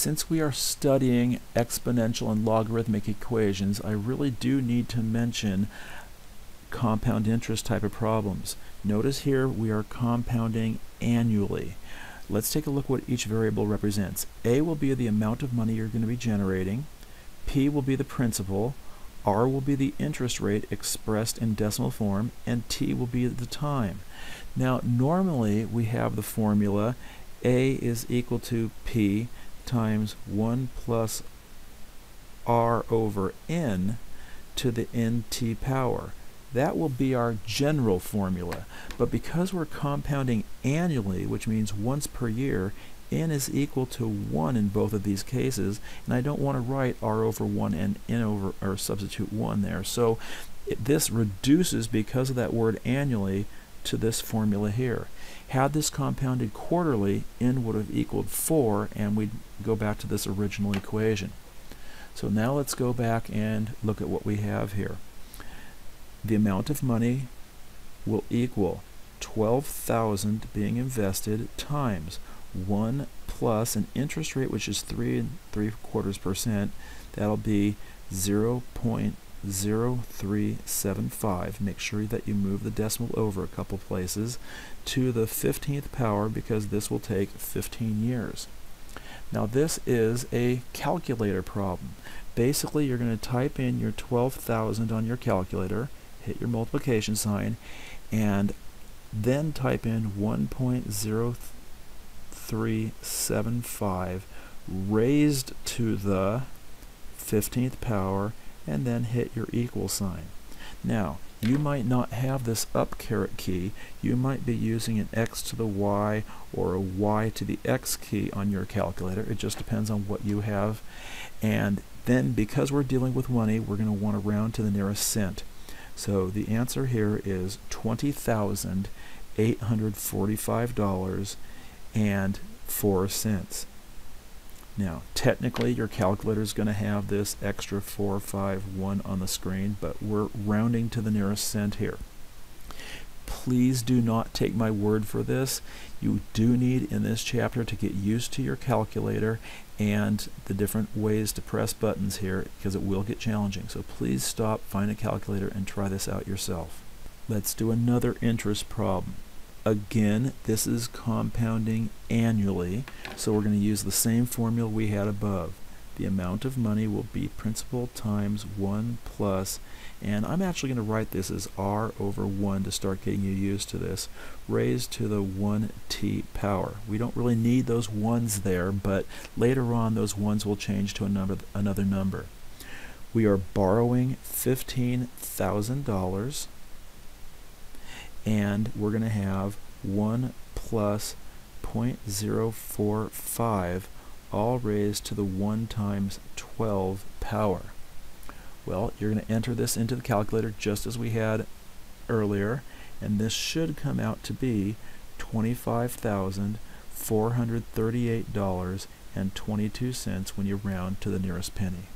Since we are studying exponential and logarithmic equations, I really do need to mention compound interest type of problems. Notice here we are compounding annually. Let's take a look what each variable represents. A will be the amount of money you're going to be generating. P will be the principal. R will be the interest rate expressed in decimal form. And T will be the time. Now normally we have the formula A is equal to P times 1 plus R over N to the NT power. That will be our general formula. But because we're compounding annually, which means once per year, n is equal to 1 in both of these cases, and I don't want to write r over 1 and n over, or substitute 1 there. So it, this reduces, because of that word annually, to this formula here. Had this compounded quarterly, n would have equaled 4, and we'd go back to this original equation. So now let's go back and look at what we have here the amount of money will equal 12,000 being invested times 1 plus an interest rate which is 3 and 3 quarters percent that'll be 0 0.0375 make sure that you move the decimal over a couple places to the 15th power because this will take 15 years. Now this is a calculator problem. Basically you're going to type in your 12,000 on your calculator hit your multiplication sign, and then type in 1.0375 raised to the 15th power, and then hit your equal sign. Now, you might not have this up caret key. You might be using an x to the y or a y to the x key on your calculator. It just depends on what you have. And then because we're dealing with money, we're going to want to round to the nearest cent. So the answer here is $20,845 and 4 cents. Now, technically, your calculator is going to have this extra 451 on the screen, but we're rounding to the nearest cent here. Please do not take my word for this. You do need in this chapter to get used to your calculator and the different ways to press buttons here because it will get challenging. So please stop, find a calculator, and try this out yourself. Let's do another interest problem. Again, this is compounding annually, so we're going to use the same formula we had above the amount of money will be principal times 1 plus, and I'm actually going to write this as r over 1 to start getting you used to this, raised to the 1t power. We don't really need those 1s there, but later on those 1s will change to a number, another number. We are borrowing $15,000, and we're going to have 1 plus 0.045 all raised to the 1 times 12 power. Well, you're going to enter this into the calculator just as we had earlier, and this should come out to be $25,438.22 when you round to the nearest penny.